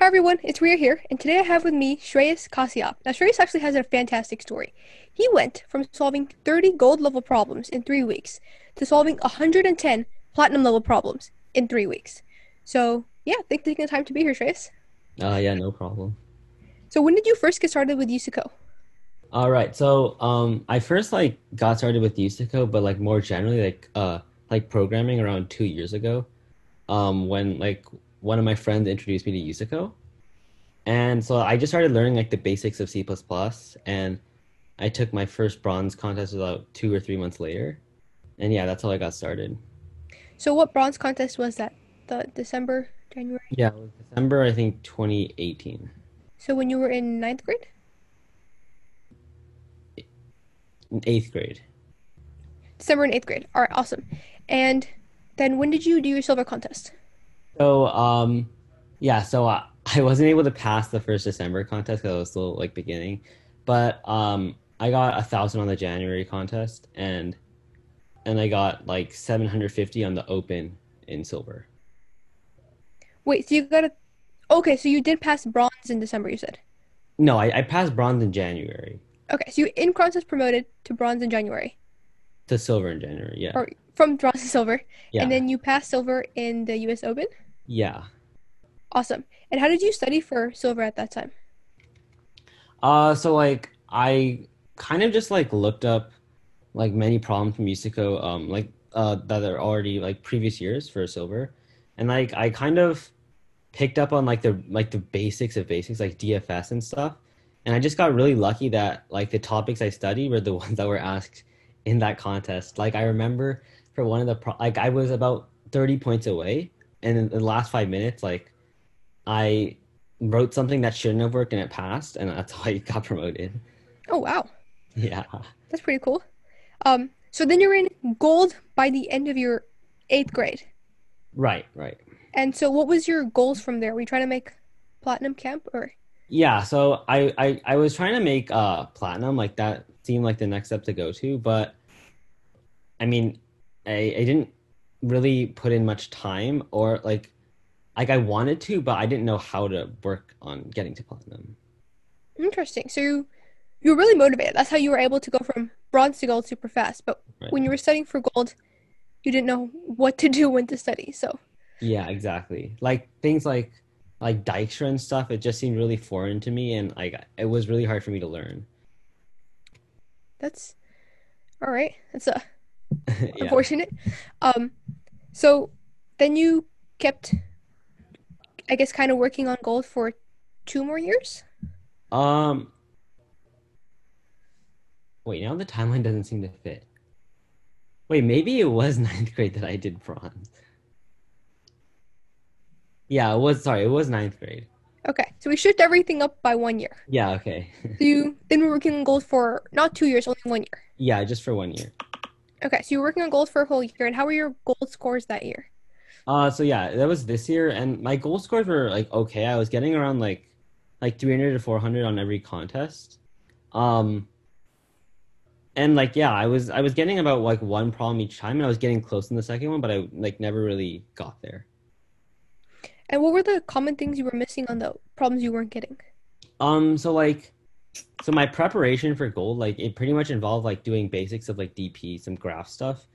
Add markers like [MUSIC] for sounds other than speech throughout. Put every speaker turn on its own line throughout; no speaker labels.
Hi everyone, it's Riya here, and today I have with me Shreyas Kashyap. Now Shreyas actually has a fantastic story. He went from solving 30 gold level problems in three weeks to solving 110 platinum level problems in three weeks. So yeah, thanks for taking the time to be here, Shreyas.
Uh, yeah, no problem.
So when did you first get started with USACO?
All right, so um, I first like got started with USACO, but like more generally, like uh, like programming around two years ago, um, when like one of my friends introduced me to USACO, and so I just started learning like the basics of C++, and I took my first bronze contest about two or three months later, and yeah, that's how I got started.
So what bronze contest was that? The December, January?
Yeah, it was December I think 2018.
So when you were in ninth grade?
eighth grade.
December in eighth grade. All right, awesome. And then when did you do your silver contest?
So um, yeah, so I, [LAUGHS] I wasn't able to pass the first December contest because I was still like beginning, but um, I got a thousand on the January contest and and I got like 750 on the open in silver.
Wait, so you got a Okay, so you did pass bronze in December, you said.
No, I, I passed bronze in January.
Okay, so you in contest promoted to bronze in January.
To silver in January, yeah.
Or from bronze to silver.
Yeah.
And then you passed silver in the US Open?
Yeah.
Awesome. And how did you study for silver at that time?
Uh so like I kind of just like looked up like many problems from USACO um like uh that are already like previous years for silver. And like I kind of picked up on like the like the basics of basics like DFS and stuff. And I just got really lucky that like the topics I studied were the [LAUGHS] ones that were asked in that contest. Like I remember for one of the pro- like I was about 30 points away and in the last 5 minutes like I wrote something that shouldn't have worked and it passed and that's [LAUGHS] how I got promoted.
Oh wow.
Yeah.
That's pretty cool. Um so then you're in gold by the end of your 8th grade.
Right, right.
And so what was your goals from there? Were you trying to make platinum camp or
Yeah, so I, I I was trying to make uh platinum like that seemed like the next step to go to, but I mean, I I didn't really put in much time or like like I wanted to, but I didn't know how to work on getting to platinum.
Interesting. So you you were really motivated. That's how you were able to go from bronze to gold super fast. But
Right.
when you were studying for gold, you didn't know what to do when to study. So
Yeah, exactly. Like things like like Dijkstra and stuff, it just seemed really foreign to me and like it was really hard for me to learn.
that's all right. That's uh, [LAUGHS]
yeah.
unfortunate. Um, so then you kept, I guess, kind of working on gold for two more years.
Um Wait, now the timeline doesn't seem to fit. Wait, maybe it was [LAUGHS] ninth grade that I did bronze. Yeah, it was sorry, it was ninth grade.
Okay, so we shift everything up by one year.
Yeah, okay.
So you then we're working on gold for not two years, only one year.
yeah, just for one year.
Okay, so you were working on gold for a whole year, and how were your gold scores that year?
Uh so yeah, that was this year and my goal scores were like okay. I was getting around like like 300 to 400 on every contest. Um and like yeah, I was I was getting about like one problem each time and I was getting close in the second one, but I like never really got there.
And what were the common things you were missing on the problems you weren't getting?
Um, so like, so my preparation for gold, like it pretty much involved like doing basics of like DP, some graph stuff.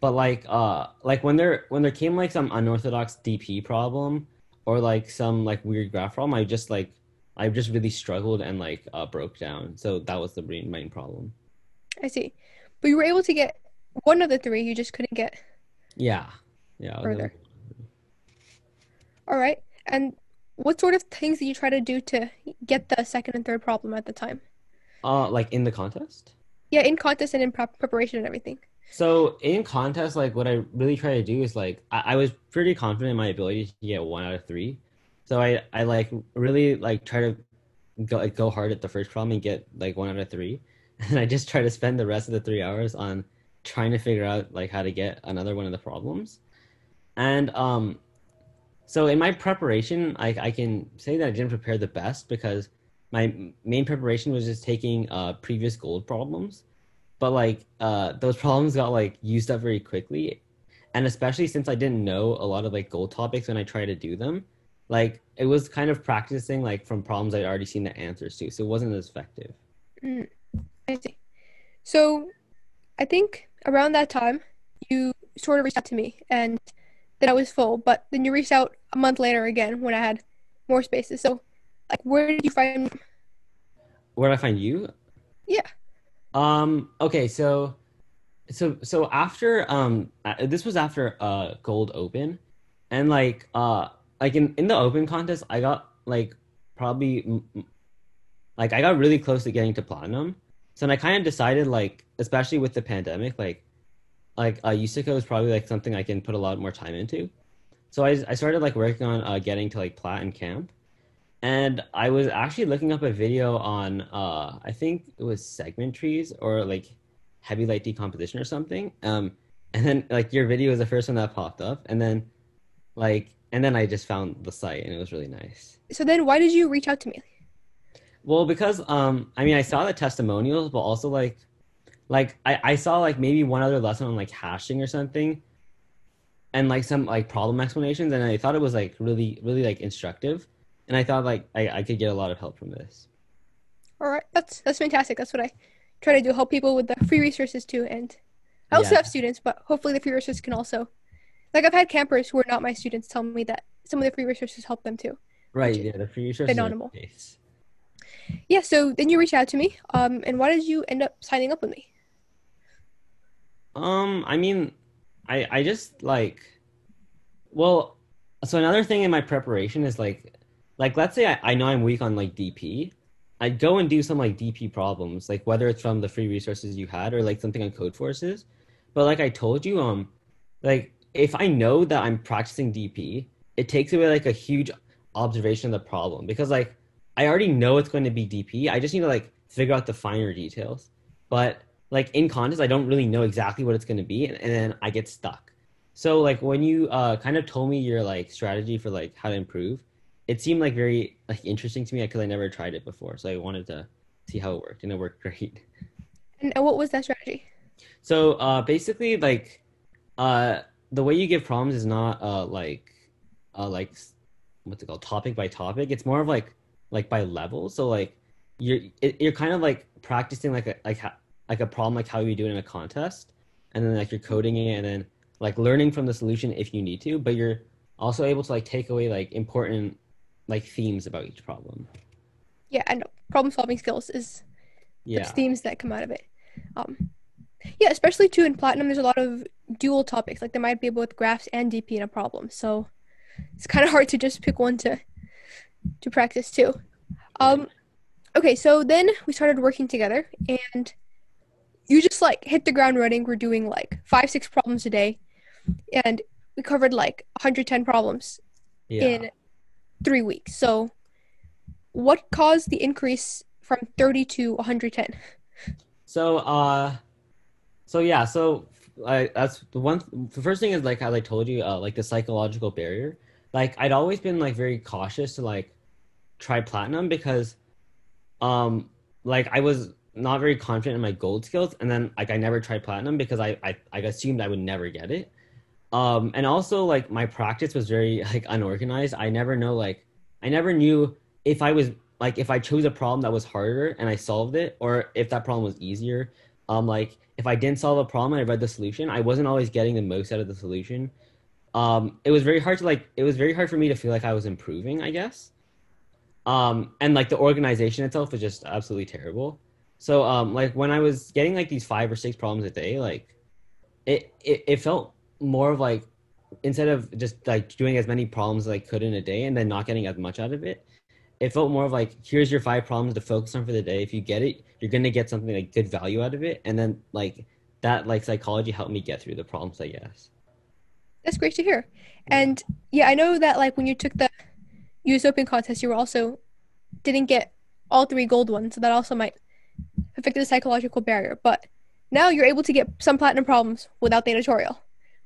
But like, uh, like when there when there came like some unorthodox DP problem or like some like weird graph problem, I just like I just really struggled and like uh, broke down. So that was the main main problem.
I see. But you were able to get one of the three, you just couldn't get
Yeah, yeah.
Further. All right. And what sort of things did you try to do to get the second and third problem at the time?
Uh, like in the contest.
Yeah, in contest and in prep preparation and everything.
So in contest, like what I really try to do is like I, I was pretty confident in my ability to get one out of three. So I I like really like try to go like go hard at the first problem and get like one out of three, [LAUGHS] and I just try to spend the rest of the three hours on trying to figure out like how to get another one of the problems. And um, so in my preparation, I I can say that I didn't prepare the best because my main preparation was just taking uh previous gold problems but like uh those [LAUGHS] problems got like used up very quickly and especially since i didn't know a lot of like gold topics when i tried to do them like it was kind of practicing like from problems I'd already seen the answers to, so it wasn't as effective.
Mm, I see. So, I think around that time, you sort of reached out to me, and then I was full. But then you reached out a month later again when I had more spaces. So, like, where did you find?
Where did I find you?
Yeah.
Um. Okay. So, so so after um, this was after uh Gold Open, and like uh like in in the Open contest, I got like probably like I got really close to getting to platinum. So then I kind of decided like, especially with the pandemic, like like uh, USACO is probably like something I can put a lot more time into. So I I started like working on uh, getting to like plat and camp, and I was actually looking up a video on uh I think it was segment trees or like heavy light decomposition or something. Um, and then like your video was the first one that popped up, and then like and then I just found the site and it was really nice.
So then, why did you reach out to me?
Well, because um, I mean, I saw the testimonials, but also like, like I, I saw like maybe one other lesson on like hashing or something, and like some like problem explanations, and I thought it was like really, really like instructive, and I thought like I, I could get a lot of help from this.
All right, that's that's fantastic. That's what I try to do, help people with the free resources too. And I also
Yeah.
have students, but hopefully the free resources can also, like I've had campers who are not my students tell me that some of the free resources help them too.
Right. Yeah. The free resources.
phenomenal. Yeah. So then you reached out to me. Um, and why did you end up signing up with me?
Um, I mean, I I just like, well, so another thing in my preparation is like, like let's say I, I know I'm weak on like DP, I'd go and do some like DP problems, like whether it's from the free resources you had or like something on Codeforces. But like I told you, um, like if I know that I'm practicing DP, it takes away like a huge observation of the problem because like I already know it's going to be DP. I just need to like figure out the finer details. But like in contest, I don't really know exactly what it's going to be, and, and then I get stuck. So like when you uh, kind of told me your like strategy for like how to improve, it seemed like very like interesting to me because I never tried it before. So I wanted to see how it worked, and it worked [LAUGHS] great.
And uh, what was that strategy?
So uh, basically, like uh, the way you give problems is not uh, like uh, like what's it called topic by topic. It's more of like like by level. So like you're it, you're kind of like practicing like a like ha- like a problem like how you do it in a contest, and then like you're coding it, and then like learning from the solution if you need to. But you're also able to like take away like important like themes about each problem.
Yeah, and problem solving skills is
Yeah.
themes that come out of it. Um, yeah, especially too in platinum, there's a lot of dual topics. Like there might be both graphs and DP in a problem, so it's kind of hard to just pick one to to practice too. Um, okay, so then we started working together, and you just like hit the ground running. We're doing like five, six problems a day, and we covered like 110 problems
Yeah.
in three weeks. So, what caused the increase from 30 to 110?
So, uh, so yeah, so I that's the one. The first thing is like as I told you, uh, like the psychological barrier. Like I'd always been like very cautious to like try platinum because, um, like I was not very confident in my gold skills, and then like I never tried platinum because I I, I assumed I would never get it. Um, and also like my practice was very [LAUGHS] like unorganized. I never know like I never knew if I was like if I chose a problem that was harder and I solved it, or if that problem was easier. Um, like if I didn't solve a problem and I read the solution, I wasn't always getting the most out of the solution. Um, it was very hard to like. It was very hard for me to feel like I was improving. I guess. Um, and like the organization itself was just absolutely terrible. So um, like when I was getting like these five or six problems a day, like it it, it felt more of like instead of just like doing as many problems as I could in a day and then not getting as much out of it, it felt more of like here's your five problems to focus on for the day. If you get it, you're gonna get something like good value out of it, and then like that like psychology helped me get through the problems. I guess.
That's great to hear. And yeah, I know that like when you took the US Open contest, you were also didn't get all three gold ones, so that also might affect the psychological barrier. But now you're able to get some platinum problems without the editorial,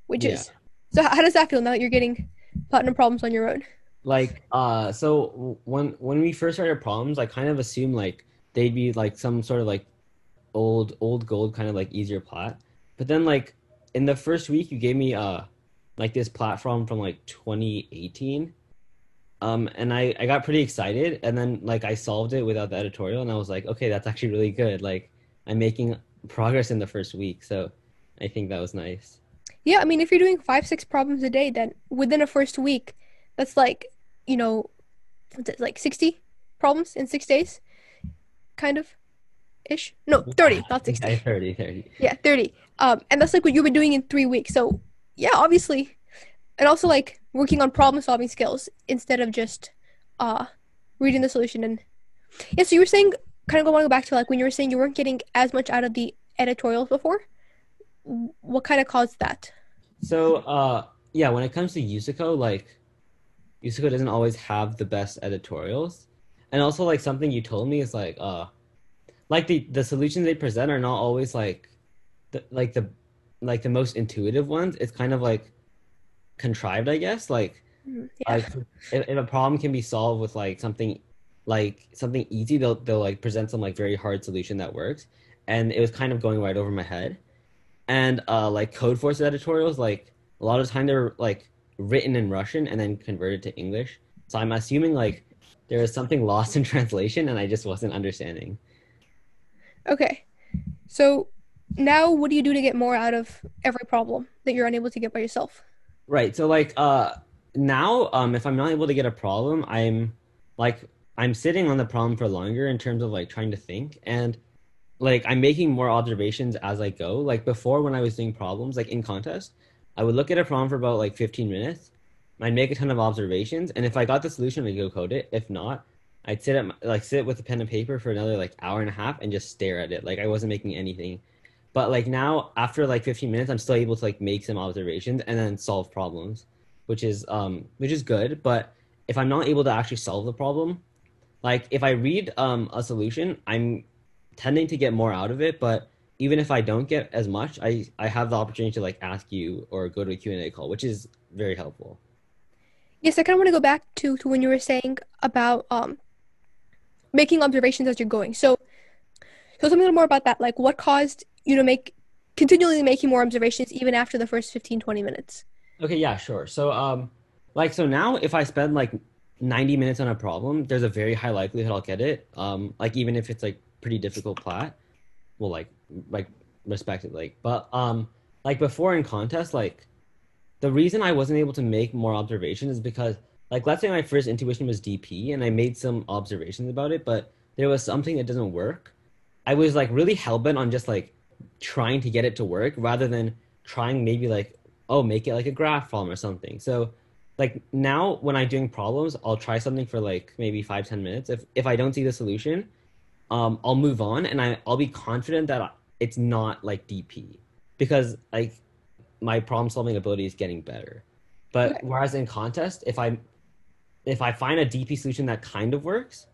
which is so. How does that feel now that you're getting platinum problems on your own?
like uh so when when we first started problems i kind of assumed like they'd be like some sort of like old old gold kind of like easier plat but then like in the first week you gave me uh like this platform from like 2018 Um, and I, I got pretty excited and then like I solved it without the editorial and I was like, okay, that's actually really good. Like I'm making progress in the first week. So I think that was nice.
Yeah, I mean, if you're doing five, six problems a day, then within a first week, that's like, you know, what's it, like 60 problems in six days? Kind of ish. No, 30, not [LAUGHS] 60.
Yeah, 30, 30.
Yeah, 30. Um, and that's like what you've been doing in three weeks. So, yeah, obviously. And also, like, working on problem solving skills instead of just uh, reading the solution. And yeah, so you were saying, kind of going back to like when you were saying you weren't getting as much out of the editorials before. What kind of caused that?
So, uh, yeah, when it comes to USACO, like, USACO doesn't always have the best editorials. And also, like, something you told me is like, uh, like the the solutions they present are not always like, the, like the like the most intuitive ones. It's kind of like contrived, I guess. Like,
Mm, Yeah.
like if, if a problem can be solved with like something like something easy, they'll they'll like present some like very hard solution that works. And it was kind of going right over my head. And uh, like Code Force editorials, like a lot of the time they're like written in Russian and then converted to English. So I'm assuming like there was something lost in [LAUGHS] translation and I just wasn't understanding.
Okay. So now what do you do to get more out of every problem that you're unable to get by yourself?
Right. So like uh now um if I'm not able to get a problem, I'm like I'm sitting on the problem for longer in terms of like trying to think and like I'm making more observations as I go. Like before when I was doing problems like in contest, I would look at a problem for about like 15 minutes. I'd make a ton of observations and if I got the solution I'd go code it. If not, I'd sit at my, like sit with a pen and paper for another like hour and a half and just stare at it. Like I wasn't making anything. But like now after like 15 minutes I'm still able to like make some observations and then solve problems, which is um which is good, but if I'm not able to actually solve the problem, like if I read um a solution, I'm tending to get more out of it, but even if I don't get as much, I I have the opportunity to like ask you or go to a Q&A call, which is very helpful.
Yes, I kind of want to go back to, to when you were saying about um making observations as you're going. So so tell me a little more about that. Like what caused you to make continually making more observations even after the first 15 20 minutes?
Okay, yeah, sure. So um like so now if I spend like 90 minutes on a problem, there's a very high likelihood I'll get it. Um like even if it's like pretty difficult plat, well like like respect it like but um like before in contest like the reason I wasn't able to make more observations is because like let's say my first intuition was DP and I made some observations about it, but there was something that doesn't work. I was like really hellbent on just like trying to get it to work rather than trying maybe like oh make it like a graph problem or something. So like now when I'm doing problems, I'll try something for like maybe five ten minutes. If if I don't see the solution, um, I'll move on and I I'll be confident that it's not like DP because like my problem solving ability is getting better. But whereas in contest, if I if I find a DP solution that kind of works,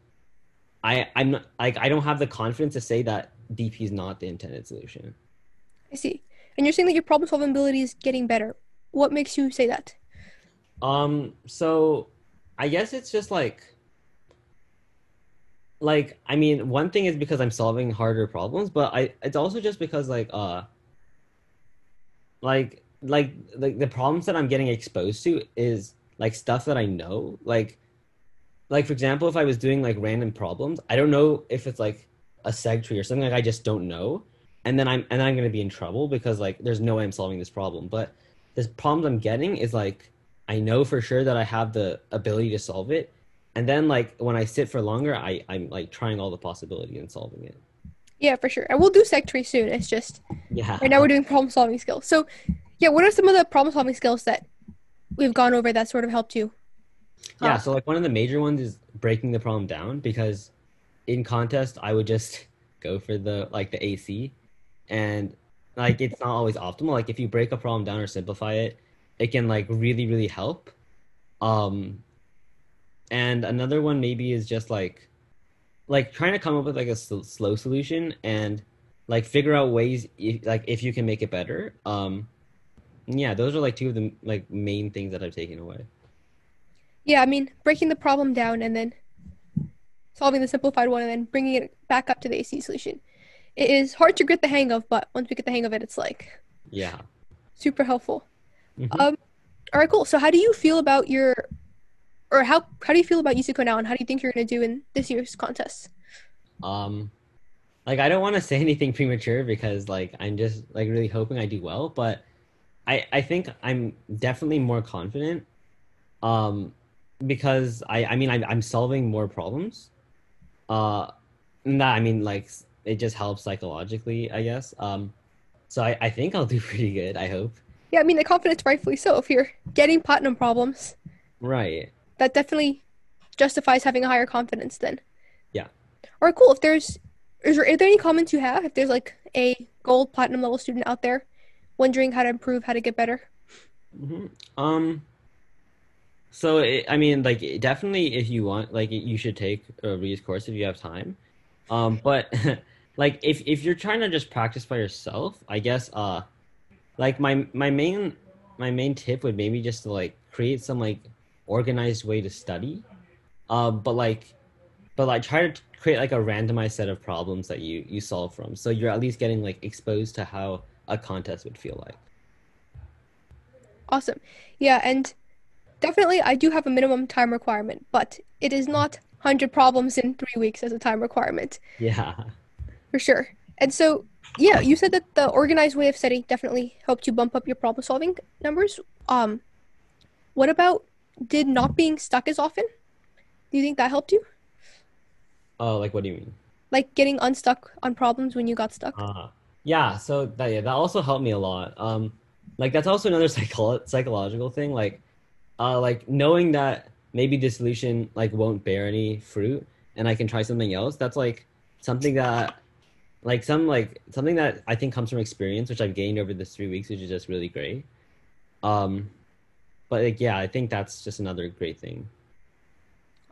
I I'm not, like I don't have the confidence to say that DP is not the intended solution.
I see. And you're saying that your problem solving ability is getting better. What makes you say that?
Um, so I guess it's just like like I mean, one thing is because I'm solving harder problems, but I it's also just because like uh like like like the problems that I'm getting exposed to is like stuff that I know. Like like for example, if I was doing like random problems, I don't know if it's like a seg tree or something like I just don't know. And then I'm and then I'm gonna be in trouble because like there's no way I'm solving this problem. But this problems I'm getting is like I know for sure that I have the ability to solve it. And then like when I sit for longer, I, I'm like trying all the possibility and solving it.
Yeah, for sure. And we'll do seg tree soon. It's just
Yeah.
right now we're doing problem solving skills. So yeah, what are some of the problem solving skills that we've gone over that sort of helped you?
Yeah, so like one of the major ones is breaking the problem down because in contest I would just [LAUGHS] go for the like the AC and like it's not always optimal. Like if you break a problem down or simplify it, it can like really really help. Um and another one maybe is just like like trying to come up with like a sl- slow solution and like figure out ways if, like if you can make it better. Um yeah, those are like two of the like main things that I've taken away.
Yeah, I mean, breaking the problem down and then solving the simplified one and then bringing it back up to the AC solution. It is hard to get the hang of, but once we get the hang of it, it's like
Yeah.
super helpful.
Mhm.
Um, all right, cool. So, how do you feel about your or how how do you feel about USACO now, and how do you think you're gonna do in this year's contest?
Um, like I don't want to say [LAUGHS] anything premature because like I'm just like really hoping I do well, but I I think I'm definitely more confident. Um, because I I mean I, I'm solving more problems. Uh, that I mean like it just helps psychologically, I guess. Um, so I I think I'll [LAUGHS] do pretty good. I hope.
Yeah, I mean the confidence rightfully so. If you're getting platinum problems,
Right.
that definitely justifies having a higher confidence then.
Yeah.
All right, cool. If there's is there, are there any comments you have? If there's like a gold platinum level student out there wondering how to improve, how to get better.
hmm Um. So it, I mean, like definitely, if you want, like you should take a Reese course if you have time. Um, but [LAUGHS] like if if you're trying to just practice by yourself, I guess uh, like my my main my main tip would maybe just to like create some like organized way to study. Um, but like, but like try to create like a randomized set of problems that you you solve from, so you're at least getting like exposed to how a contest would feel like.
Awesome. Yeah, and definitely I do have a minimum time requirement, but it is not 100 problems in 3 weeks as a time requirement.
Yeah.
For sure. And so, yeah, you said that the organized way of study definitely helped you bump up your problem solving numbers. Um, what about did not being stuck as often? Do you think that helped you?
Oh, like what do you mean?
Like getting unstuck on problems when you got stuck?
Uh, yeah, so that yeah, that also helped me a lot. Um, like that's also another [LAUGHS] psycho psychological thing. Like, uh, like knowing that maybe the solution like won't bear any fruit, and I can try something else. That's like something that, like some like something that I think comes from experience, which I've gained over this three weeks, which is just really great. Um, but like yeah, I think that's just another great thing.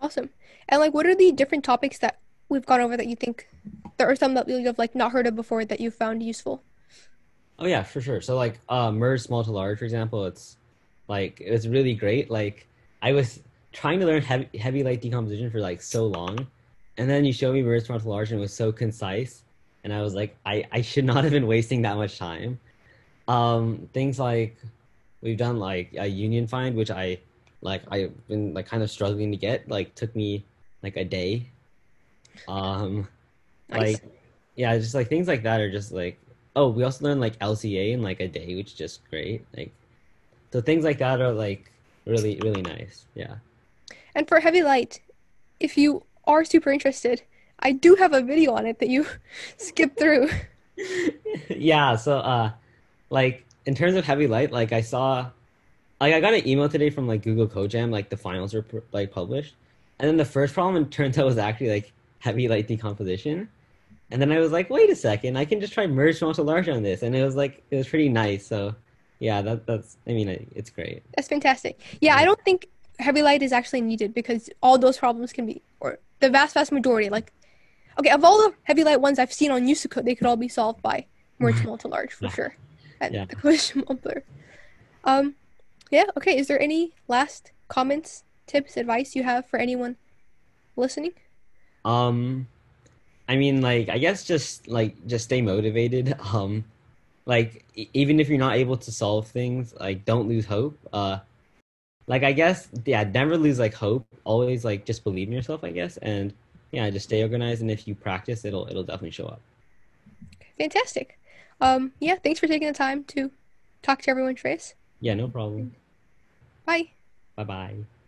Awesome. And like, what are the different topics that we've gone over that you think there are some that you've like not heard of before that you found useful?
Oh yeah, for sure. So like uh merge small to large, for example, it's like it was really great. Like I was trying to learn heavy heavy light decomposition for like so long, and then you showed me small to large and it was so concise, and I was like, I I should not have been wasting that much time. Um, things like we've done like a union find, which I like I've been like kind of struggling to get. Like took me like a day. Um,
Nice.
like yeah, just like things like that are just like oh, we also learned like LCA in like a day, which is just great. Like so things like that are like really really nice. Yeah.
And for heavy light, if you are super interested, I do have a video on it that you [LAUGHS] skip through. [LAUGHS]
yeah, so uh like in terms of heavy light, like I saw like I got an email today from like Google CodeJam, like the finals were like published. And then the first problem it turns out was actually like heavy light decomposition. And then I was like, wait a second, I can just try merge small to large on this. And it was like it was pretty nice. So yeah, that that's I mean it- it's great.
That's fantastic. Yeah, I don't think heavy light is actually needed because all those problems can be, or the vast, vast majority, like, okay, of all the heavy light ones I've seen on USACO, they could all be solved by merge small to large for
Yeah.
sure. At
Yeah.
the collision mumbler. Um, yeah, okay, is there any last comments, tips, advice you have for anyone listening?
Um, I mean, like, I guess just like just stay motivated. [LAUGHS] Um, like even if you're not able to solve things, like don't lose hope. Uh, like I guess yeah, never lose like hope. Always like just believe in yourself, I guess, and yeah, just stay organized. And if you practice, it'll it'll definitely show up.
Fantastic. Um, yeah, thanks for taking the time to talk to everyone, Shreyas.
Yeah, no problem.
Bye.
Bye bye.